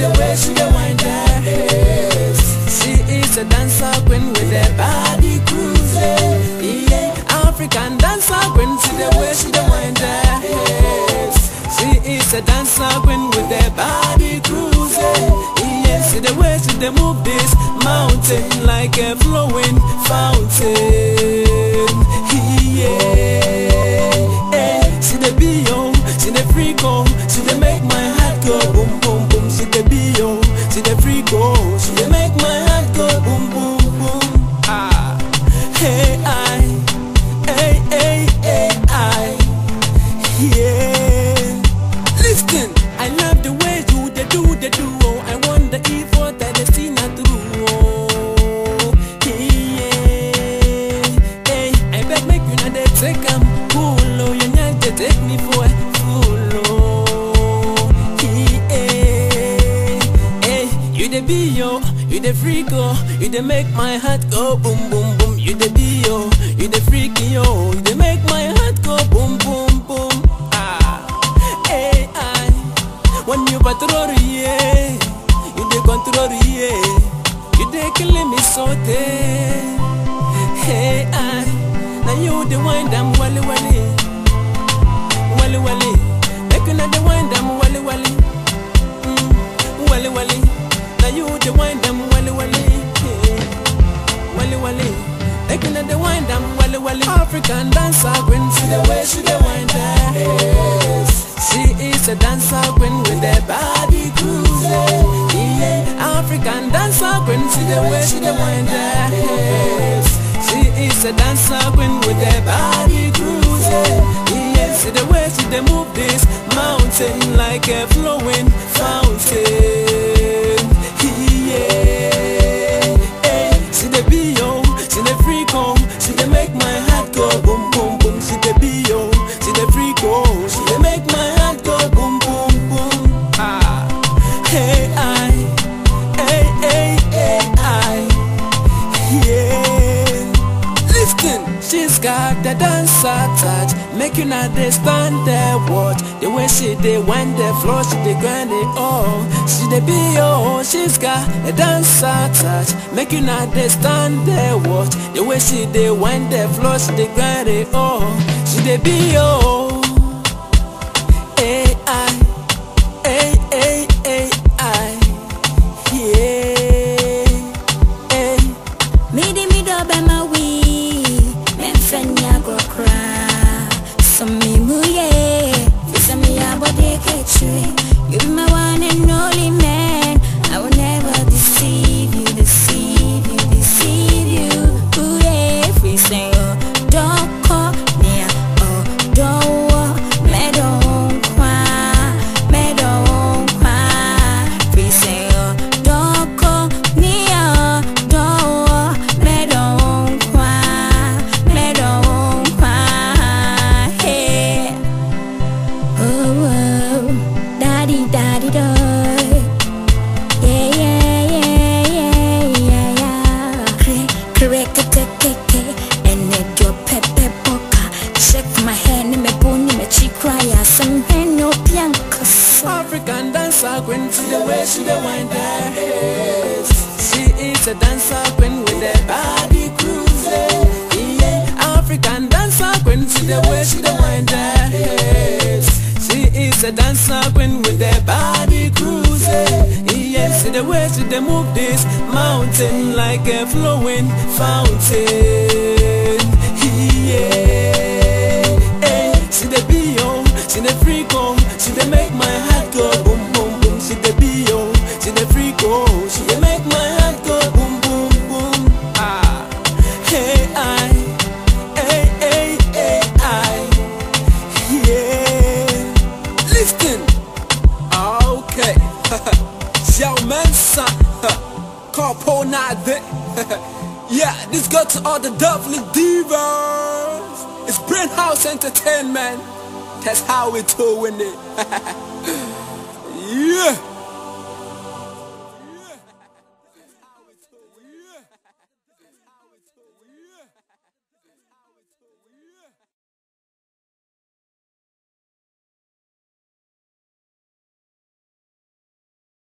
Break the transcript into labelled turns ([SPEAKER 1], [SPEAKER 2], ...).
[SPEAKER 1] she dey wind her hips. She is a dancer queen with a body cruising. Yeah, African dancer queen, see the way she dey wind her hips. She is a dancer queen with a body cruising. Yeah, see the way she dey move this mountain like a flowing fountain. Yeah, eh, she dey be yo, she dey freak oh, she dey make my heart go boom. Be yo, you the freak oh, you the make my heart go boom boom boom. You the be yo, you the freak yo, you the make my heart go boom boom boom. Ah, hey I, when you patrol yeah, you the control yeah, you the killing me so day. Hey I, now you the wine them wally wally, wally wally, not the wine them the wine them yeah. wally wally. Making it the wine them wally wally. African dancer queen, see the way she the her hips. She is a dancer queen with a body cruising. Yeah, African dancer queen, see the way she the her hips. She is a dancer queen with a body cruising. Yeah, see the way she they move this mountain like a flowing fountain. She's got the dancer touch, make you not they stand there watch. The way she dey wind the floor, she grind it all. She dey be oh, she's got a dancer touch, make you not they stand there watch. The way she dey wind the floor, she grind it all. She dey be oh, African dancer queen, see the way she dey wind her. She is a dancer queen with a body cruising. Yeah, African dancer queen, see the way she dey wind her. She is a dancer queen with a body cruising. Yeah, see the way she dey move this mountain like a flowing fountain. Yeah, she dey freak oh, she dey make my heart go boom boom boom. She dey be yo, she dey freak oh, she dey make my heart go boom boom boom. Ah, hey I, hey hey hey I, yeah. Listen, okay, Yaw Mensah, Corpo Nade. Yeah, this go to all the Dublin divas. It's Brain House Entertainment. That's how we doing it. yeah.